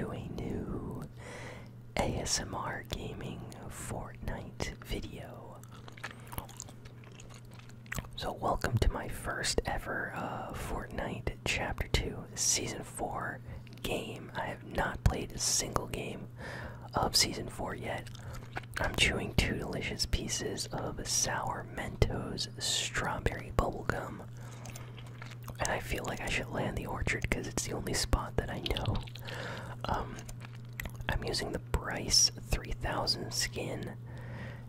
to a new ASMR Gaming Fortnite video. So, welcome to my first ever uh, Fortnite Chapter 2 Season 4 game. I have not played a single game of Season 4 yet. I'm chewing two delicious pieces of sour Mentos strawberry bubblegum. And I feel like I should land the orchard because it's the only spot that I know. Um, I'm using the Bryce 3000 skin.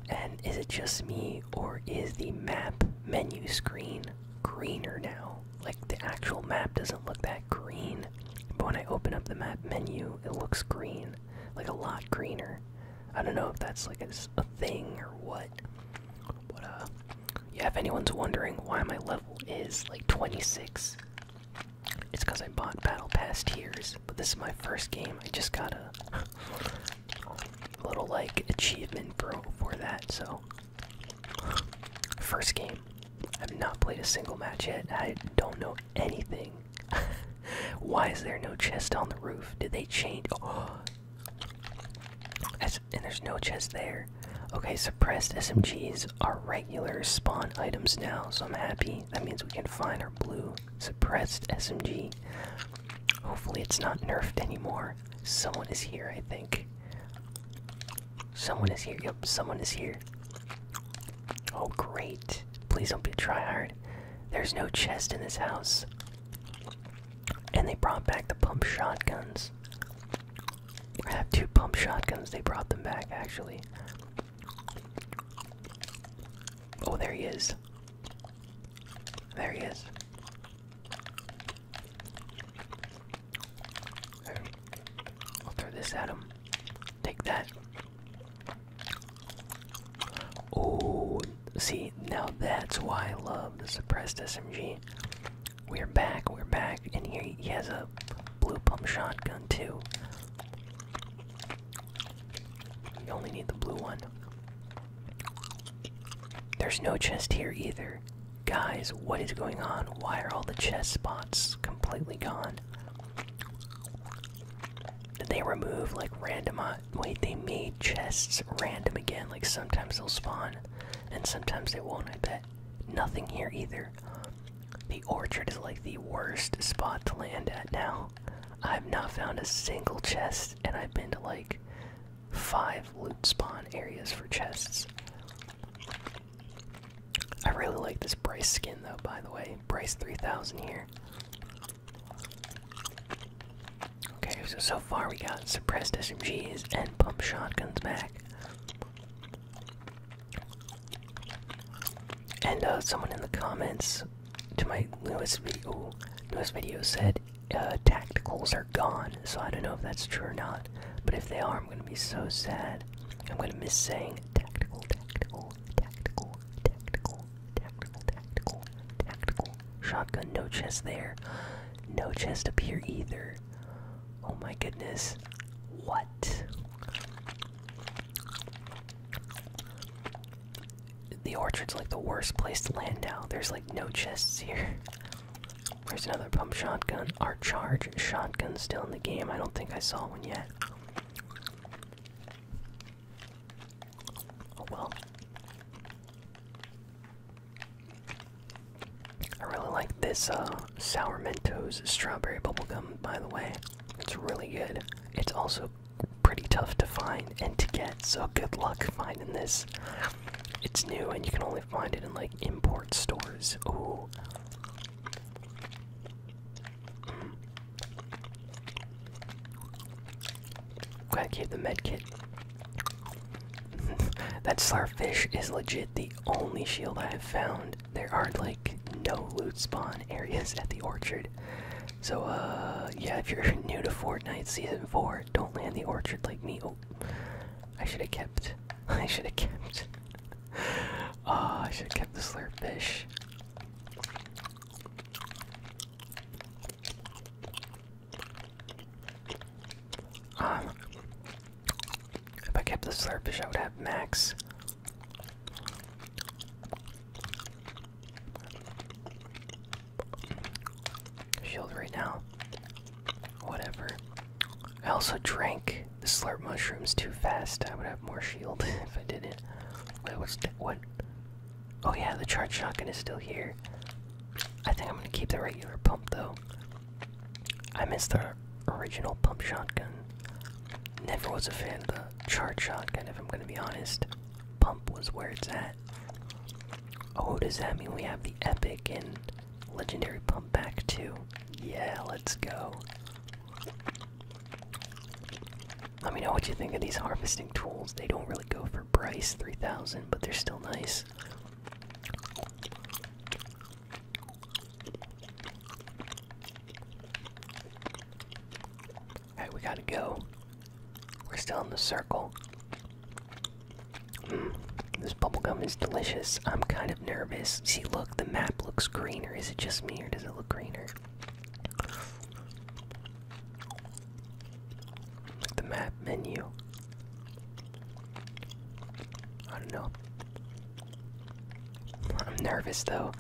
And is it just me, or is the map menu screen greener now? Like the actual map doesn't look that green, but when I open up the map menu, it looks green, like a lot greener. I don't know if that's like a, a thing or what. But uh, yeah, if anyone's wondering why my level is like 26, it's because I bought Battle Pass tiers. But this is my first game. I just got a, little like achievement for for that. So first game. I've not played a single match yet. I don't know anything. Why is there no chest on the roof? Did they change? Oh, and there's no chest there. Okay, suppressed SMGs are regular spawn items now, so I'm happy. That means we can find our blue suppressed SMG. Hopefully, it's not nerfed anymore. Someone is here, I think. Someone is here. Yep, someone is here. Oh, great. Please don't be a tryhard. There's no chest in this house. And they brought back the pump shotguns. I have two pump shotguns. They brought them back, actually. Oh, there he is. There he is. I'll throw this at him. Take that. Oh, see, now that's why I love the suppressed SMG. We're back, we're back, and here he has a blue pump shotgun too. You only need the blue one. There's no chest here either. Guys, what is going on? Why are all the chest spots completely gone? Did they remove like random? Uh, wait, they made chests random again. Like sometimes they'll spawn, and sometimes they won't. I bet. Nothing here either. The orchard is like the worst spot to land at now. I've not found a single chest, and I've been to like five loot spawn areas for chests. I really like this Bryce skin though, by the way. Bryce 3000 here. Okay, so so far we got suppressed SMGs and pump shotguns back. And uh, someone in the comments to my newest video, newest video said uh, tacticals are gone. So I don't know if that's true or not. But if they are, I'm gonna be so sad. I'm gonna miss saying tactical, tactical, tactical, tactical, tactical, tactical, tactical. Shotgun, no chest there. No chest up here either. Oh my goodness. What? The orchard's like the worst place to land now. There's like no chests here. There's another pump shotgun. Our charge shotgun still in the game. I don't think I saw one yet. Oh well. I really like this uh, Sour Mentos strawberry bubblegum, by the way. It's really good. It's also pretty tough to find and to get, so good luck finding this. It's new and you can only find it in like import stores. Ooh. Gotta keep the med kit. that starfish is legit the only shield I have found. There are like no loot spawn areas at the orchard. So uh yeah, if you're new to Fortnite season four, don't land the orchard like me. Oh I should have kept I should have kept Oh, I should have kept the slurpfish. Um, if I kept the slurpfish, I would have max. shield right now. Whatever. I also drank the slurp mushrooms too fast. I would have more shield if I didn't. That? What? Oh yeah, the charge shotgun is still here. I think I'm gonna keep the regular pump though. I miss the original pump shotgun. Never was a fan of the charge shotgun, if I'm gonna be honest. Pump was where it's at. Oh, does that mean we have the epic and legendary pump back too? Yeah, let's go. Let me know what you think of these harvesting tools. They don't really go for Bryce 3000, but they're still nice. Alright, we gotta go. We're still in the circle. Mm, this bubblegum is delicious. I'm kind of nervous. See, look, the map looks greener. Is it just me or does it look greener? the map menu. I don't know. I'm nervous though.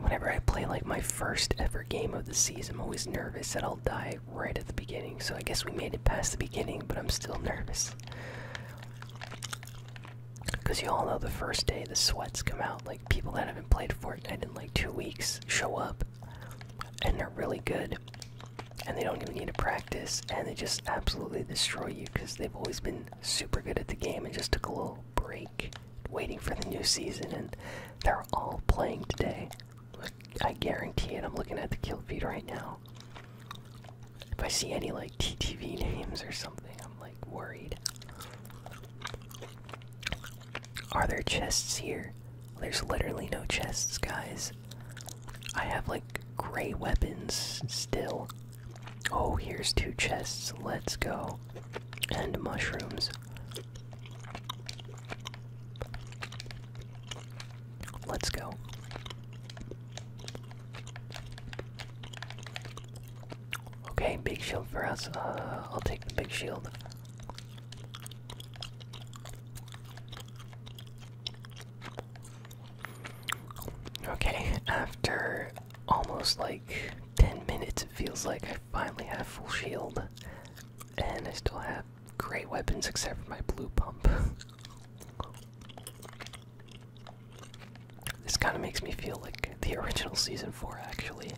Whenever I play like my first ever game of the season, I'm always nervous that I'll die right at the beginning. So I guess we made it past the beginning, but I'm still nervous. Because you all know the first day the sweats come out. Like people that haven't played Fortnite in like two weeks show up and they're really good. And they don't even need to practice and they just absolutely destroy you because they've always been super good at the game and just took a little break waiting for the new season and they're all playing today. I guarantee it. I'm looking at the kill feed right now. If I see any like TTV names or something, I'm like worried. Are there chests here? There's literally no chests, guys. I have like gray weapons still. Oh, here's two chests. Let's go. And mushrooms. Let's go. Okay, big shield for us. Uh, I'll take the big shield. Okay, after almost like 10 minutes, it feels like I finally have full shield. And I still have great weapons except for my blue pump. this kind of makes me feel like the original Season 4, actually.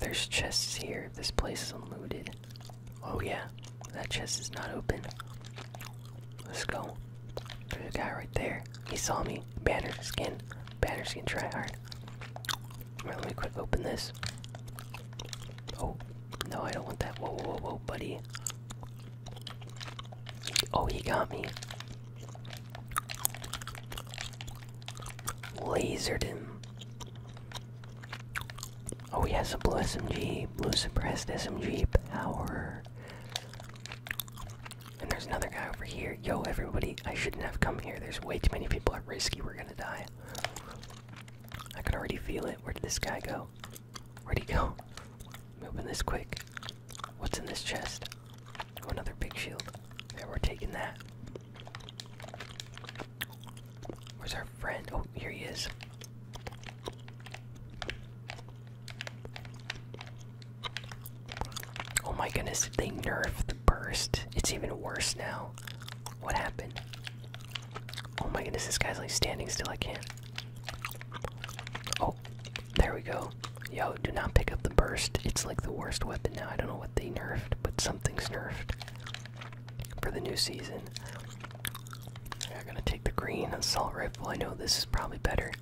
There's chests here, this place is unlooted. Oh yeah, that chest is not open. Let's go. There's a guy right there. He saw me. Banner skin. Banner skin try hard. Alright, let me quick open this. Oh, no, I don't want that. Whoa, whoa, whoa, buddy. Oh, he got me. Lasered him. Oh, has a blue SMG. Blue suppressed SMG power. And there's another guy over here. Yo, everybody, I shouldn't have come here. There's way too many people at risky. We're gonna die. I can already feel it. Where did this guy go? Where'd he go? Moving this quick. What's in this chest? Oh, another big shield. Yeah, we're taking that. Where's our friend? Oh, here he is. Oh they nerfed the burst. It's even worse now. What happened? Oh my goodness, this guy's like standing still. I can't. Oh, there we go. Yo, do not pick up the burst. It's like the worst weapon now. I don't know what they nerfed, but something's nerfed for the new season. I'm gonna take the green assault rifle. I know this is probably better.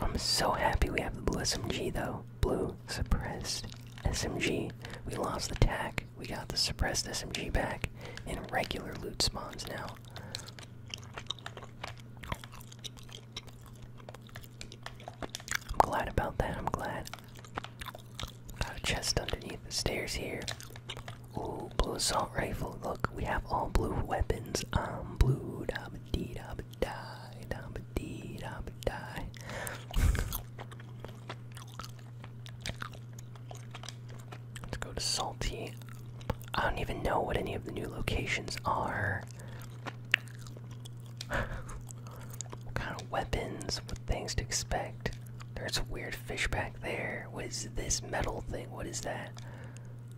I'm so happy we have the blue SMG though. Blue suppressed SMG. We lost the tack. We got the suppressed SMG back and regular loot spawns now. I'm glad about that. I'm glad. Got a chest underneath the stairs here. Ooh, blue assault rifle. Look, we have all blue weapons. Um, blue. Don't even know what any of the new locations are. what kind of weapons, what things to expect. There's a weird fish back there. What is this metal thing? What is that?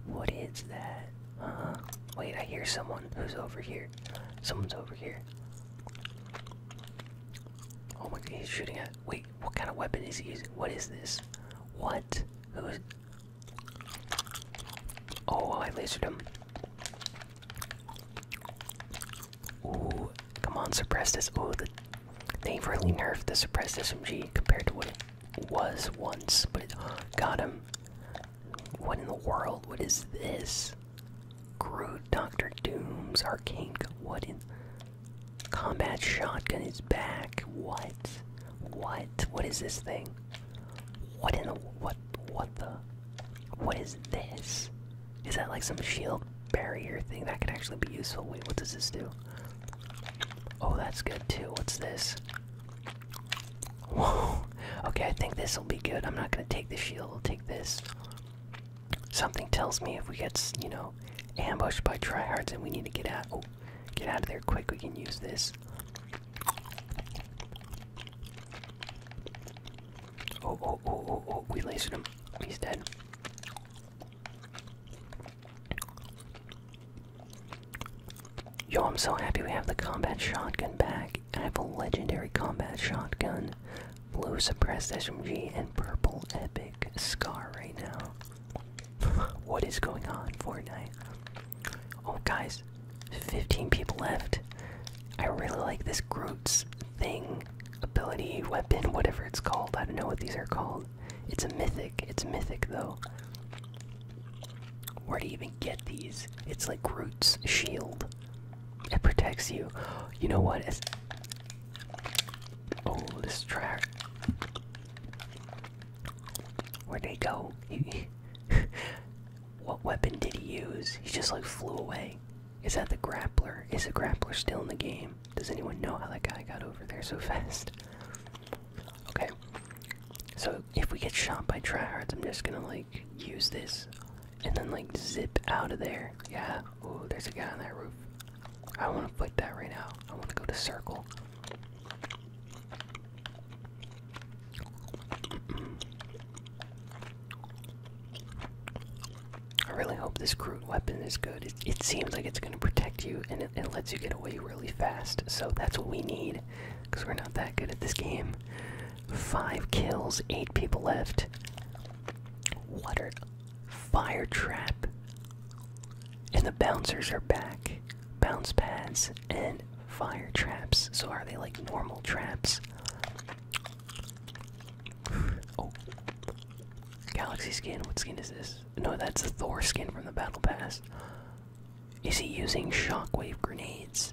What is that? Uh, wait, I hear someone who's over here. Someone's over here. Oh my god, he's shooting at. Wait, what kind of weapon is he using? What is this? What? Who is. Oh, I lasered him. Ooh, on, this. Oh, the, they've really nerfed the suppressed SMG compared to what it was once, but it got him. What in the world? What is this? Groot, Doctor Doom's arcane. What in? Combat shotgun is back. What? What? What is this thing? What in the what? What the? What is this? Is that like some shield barrier thing that could actually be useful? Wait, what does this do? Oh, that's good too. What's this? Whoa. Okay, I think this will be good. I'm not gonna take the shield. I'll take this. Something tells me if we get, you know, ambushed by tryhards and we need to get out. Oh, get out of there quick. We can use this. Oh, oh, oh, oh, oh! We lasered him. He's dead. Yo, I'm so happy we have the combat shotgun back. I have a legendary combat shotgun, blue suppressed SMG, and purple epic scar right now. what is going on, Fortnite? Oh, guys, 15 people left. I really like this Groot's thing, ability, weapon, whatever it's called. I don't know what these are called. It's a mythic. It's mythic, though. Where do you even get these? It's like Groot's shield. It protects you. You know what? It's... Oh, this track. Where'd they go? what weapon did he use? He just like flew away. Is that the grappler? Is the grappler still in the game? Does anyone know how that guy got over there so fast? Okay. So if we get shot by tryhards, I'm just gonna like use this and then like zip out of there. Yeah. Oh, there's a guy on that roof. I want to fight that right now. I want to go to circle. I really hope this Groot weapon is good. It, it seems like it's going to protect you and it, it lets you get away really fast. So that's what we need because we're not that good at this game. Five kills, eight people left. What are fire trap? And the bouncers are back. Bounce pads and fire traps. So are they like normal traps? Oh. Galaxy skin. What skin is this? No, that's the Thor skin from the Battle Pass. Is he using shockwave grenades?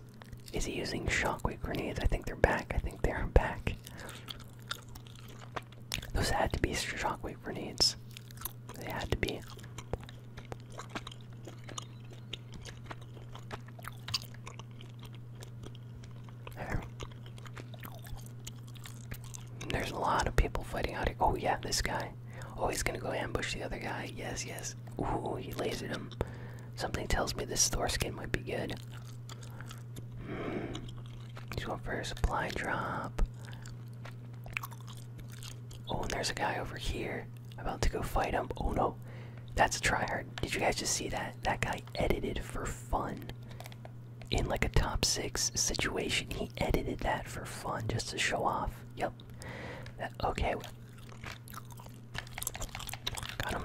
Is he using shockwave grenades? I think they're back. I think they're back. Those had to be shockwave grenades. They had to be. There. There's a lot of people fighting out here. Oh yeah, this guy. Oh, he's the other guy. Yes, yes. Ooh, he lasered him. Something tells me this Thor skin might be good. Hmm. He's going for a supply drop. Oh, and there's a guy over here. About to go fight him. Oh no. That's a tryhard. Did you guys just see that? That guy edited for fun. In like a top six situation, he edited that for fun just to show off. Yep. That, okay. Got him.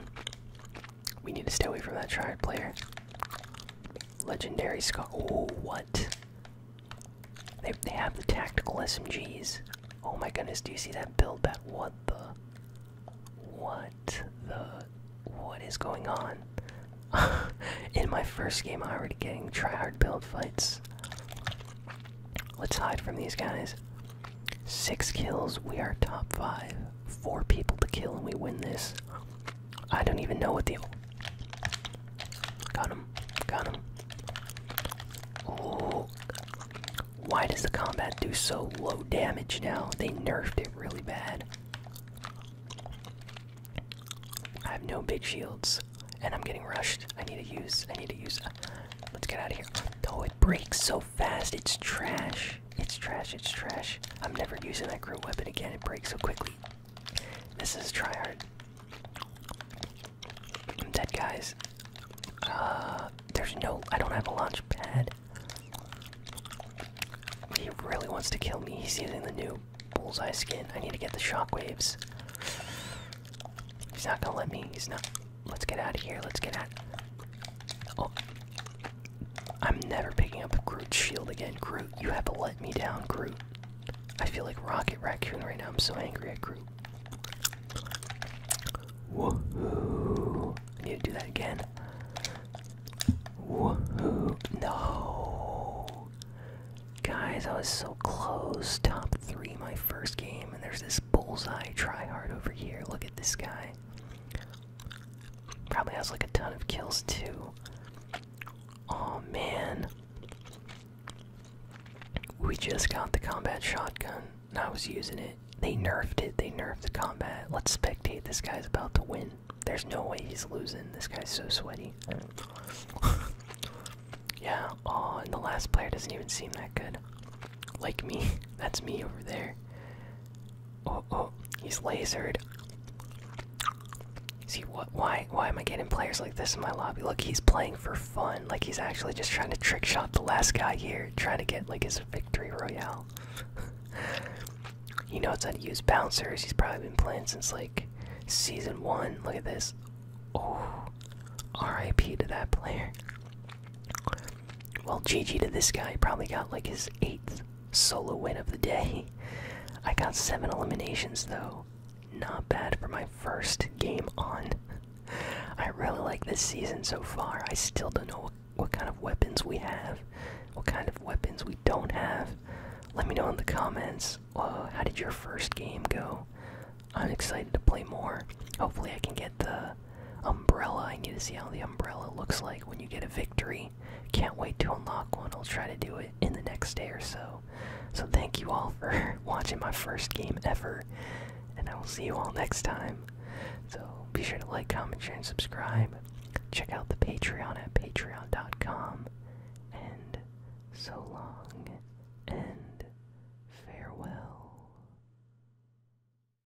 We need to stay away from that tryhard player. Legendary Scar. Oh, what? They, they have the tactical SMGs. Oh my goodness, do you see that build back? What the? What the? What is going on? In my first game, I'm already getting tryhard build fights. Let's hide from these guys. Six kills, we are top five. Four people to kill, and we win this. I don't even know what the. Got him. Got him. Why does the combat do so low damage now? They nerfed it really bad. I have no big shields. and I'm getting rushed. I need to use. I need to use. Uh, let's get out of here. Oh, it breaks so fast. It's trash. It's trash. It's trash. I'm never using that Groot weapon again. It breaks so quickly. This is tryhard. I'm dead, guys. Uh, there's no. I don't have a launch pad. He really wants to kill me. He's using the new bullseye skin. I need to get the shockwaves. He's not gonna let me. He's not. Let's get out of here. Let's get out. Oh. I'm never picking up Groot's shield again. Groot, you have to let me down, Groot. I feel like Rocket Raccoon right now. I'm so angry at Groot. Woohoo! I need to do that again. No! Guys, I was so close. Top three my first game, and there's this bullseye tryhard over here. Look at this guy. Probably has like a ton of kills too. Oh man. We just got the combat shotgun. And I was using it. They nerfed it. They nerfed the combat. Let's spectate. This guy's about to win. There's no way he's losing. This guy's so sweaty. Yeah. Oh, and the last player doesn't even seem that good. Like me. That's me over there. Oh, oh. He's lasered. See what? Why? Why am I getting players like this in my lobby? Look, he's playing for fun. Like he's actually just trying to trick shot the last guy here, trying to get like his victory royale. he knows how to use bouncers. He's probably been playing since like season one. Look at this. Oh, R.I.P. to that player. Well, GG to this guy. Probably got like his eighth solo win of the day. I got seven eliminations though. Not bad for my first game on. I really like this season so far. I still don't know what, what kind of weapons we have, what kind of weapons we don't have. Let me know in the comments. Uh, how did your first game go? I'm excited to play more. Hopefully, I can get the umbrella. I need to see how the umbrella looks like when you get a victory. Can't wait to unlock one. I'll try to do it in the next day or so. So, thank you all for watching my first game ever and I will see you all next time. So be sure to like, comment, share, and subscribe. Check out the Patreon at patreon.com. And so long, and